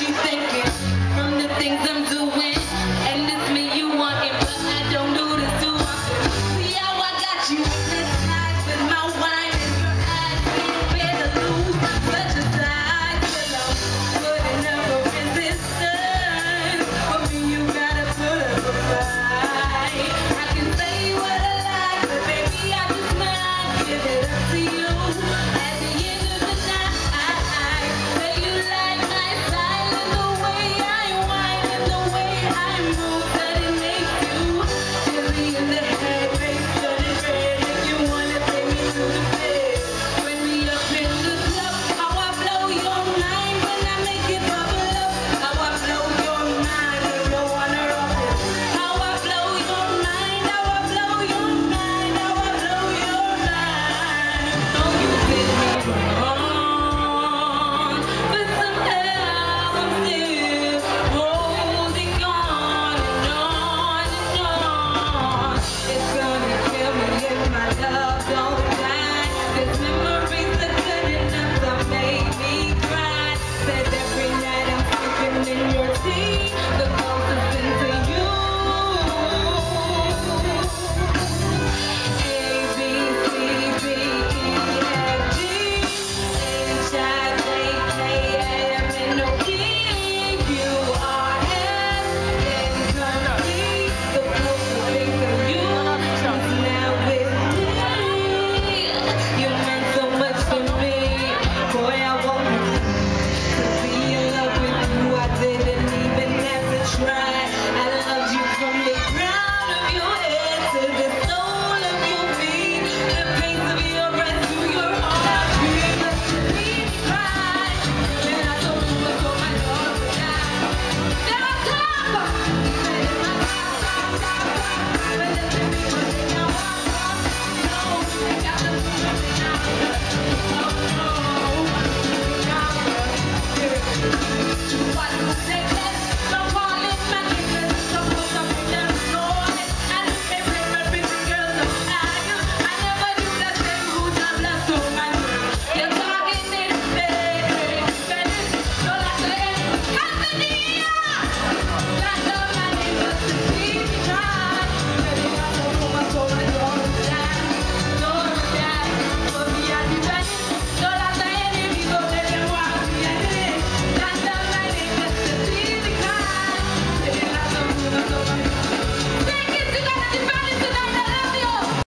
you think.